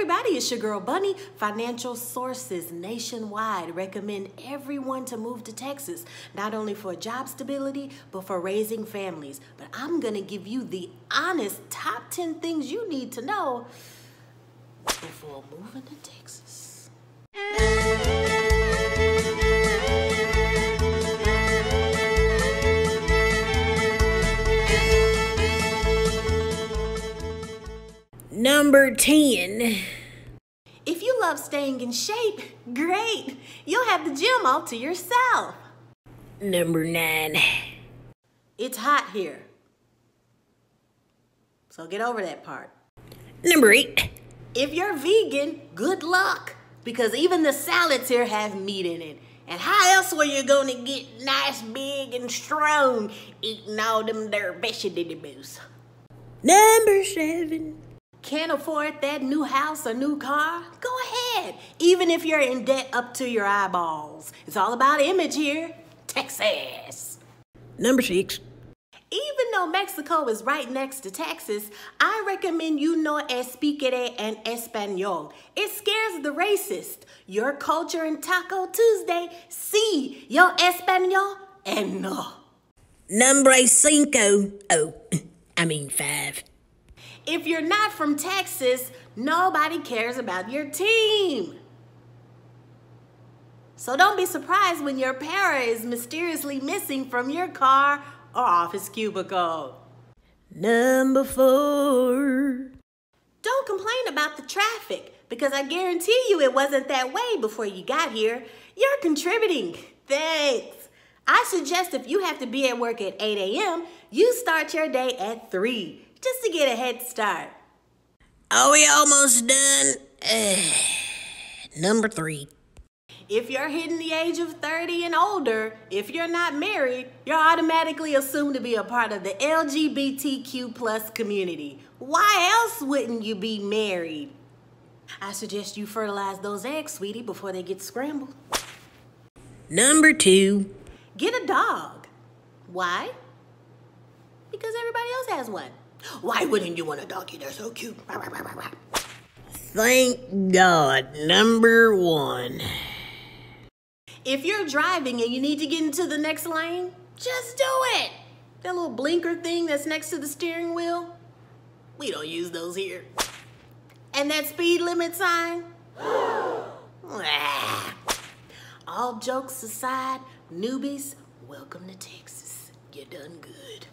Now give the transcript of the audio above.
everybody, it's your girl Bunny. Financial sources nationwide recommend everyone to move to Texas, not only for job stability, but for raising families. But I'm gonna give you the honest top 10 things you need to know before moving to Texas. Number 10. If you love staying in shape, great. You'll have the gym all to yourself. Number 9. It's hot here. So get over that part. Number 8. If you're vegan, good luck. Because even the salads here have meat in it. And how else were you gonna get nice, big, and strong eating all them there vegetables? Number 7. Can't afford that new house or new car? Go ahead. Even if you're in debt up to your eyeballs. It's all about image here. Texas. Number 6. Even though Mexico is right next to Texas, I recommend you no explique en español. It scares the racist. Your culture in Taco Tuesday, sí, yo español, and no. Number 5. Oh, I mean 5. If you're not from Texas, nobody cares about your team. So don't be surprised when your para is mysteriously missing from your car or office cubicle. Number 4. Don't complain about the traffic because I guarantee you it wasn't that way before you got here. You're contributing. Thanks. I suggest if you have to be at work at 8 a.m., you start your day at 3 just to get a head start. Are we almost done? number 3. If you're hitting the age of 30 and older, if you're not married, you're automatically assumed to be a part of the LGBTQ plus community. Why else wouldn't you be married? I suggest you fertilize those eggs, sweetie, before they get scrambled. Number 2. Get a dog. Why? Because everybody else has one. Why wouldn't you want a doggy? They're so cute. Thank God. Number 1. If you're driving and you need to get into the next lane, just do it. That little blinker thing that's next to the steering wheel, we don't use those here. And that speed limit sign? All jokes aside, newbies, welcome to Texas. You done good.